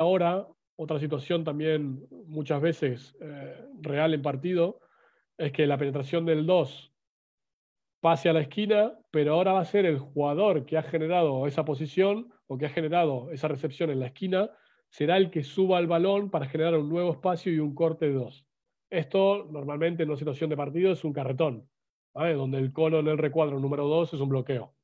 ahora, otra situación también muchas veces eh, real en partido, es que la penetración del 2 pase a la esquina, pero ahora va a ser el jugador que ha generado esa posición o que ha generado esa recepción en la esquina, será el que suba el balón para generar un nuevo espacio y un corte de 2. Esto normalmente en una situación de partido es un carretón, donde el cono en el recuadro número 2 es un bloqueo.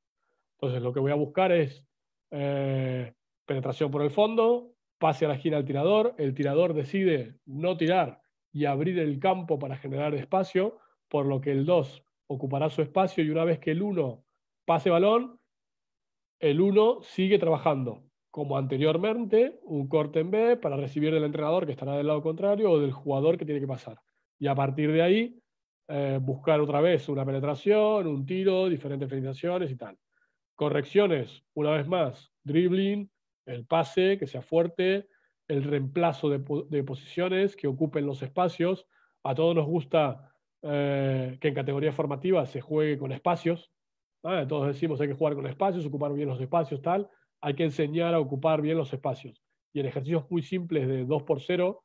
Entonces lo que voy a buscar es eh, penetración por el fondo, pase a la esquina al tirador, el tirador decide no tirar y abrir el campo para generar espacio, por lo que el 2 ocupará su espacio y una vez que el 1 pase balón, el 1 sigue trabajando, como anteriormente, un corte en B para recibir del entrenador que estará del lado contrario o del jugador que tiene que pasar. Y a partir de ahí, eh, buscar otra vez una penetración, un tiro, diferentes finalizaciones y tal. Correcciones, una vez más, dribbling, el pase, que sea fuerte, el reemplazo de, posiciones, que ocupen los espacios. A todos nos gusta eh, que en categoría formativa se juegue con espacios. Todos decimos hay que jugar con espacios, ocupar bien los espacios, tal. Hay que enseñar a ocupar bien los espacios. Y en ejercicios muy simples de 2 por 0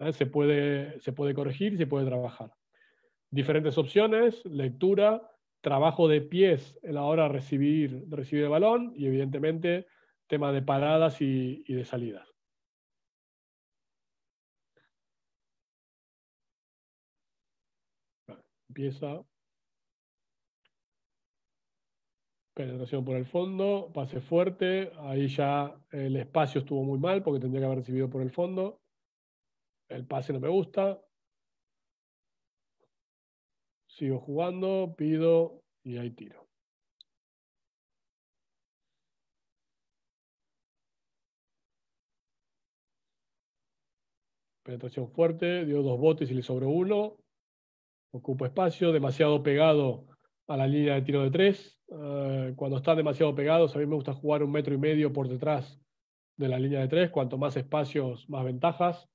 ¿eh? se, puede, se puede corregir y se puede trabajar. Diferentes opciones, lectura, trabajo de pies a la hora de recibir, recibir el balón y evidentemente tema de paradas y, de salidas. empieza. Penetración por el fondo, pase fuerte. Ahí ya el espacio estuvo muy mal porque tendría que haber recibido por el fondo. El pase no me gusta. Sigo jugando, pido y ahí tiro. Penetración fuerte, dio dos botes y le sobró uno. Ocupa espacio, demasiado pegado a la línea de tiro de tres. Eh, cuando están demasiado pegados, a mí me gusta jugar un metro y medio por detrás de la línea de tres. Cuanto más espacios, más ventajas.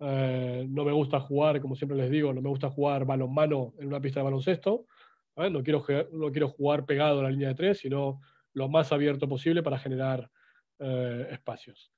Eh, no me gusta jugar, como siempre les digo, no me gusta jugar balón mano en una pista de baloncesto. ¿eh? No, quiero, no quiero jugar pegado a la línea de tres, sino lo más abierto posible para generar espacios.